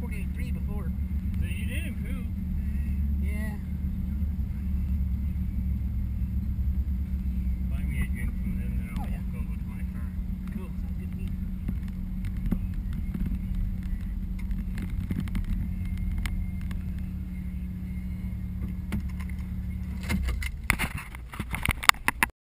43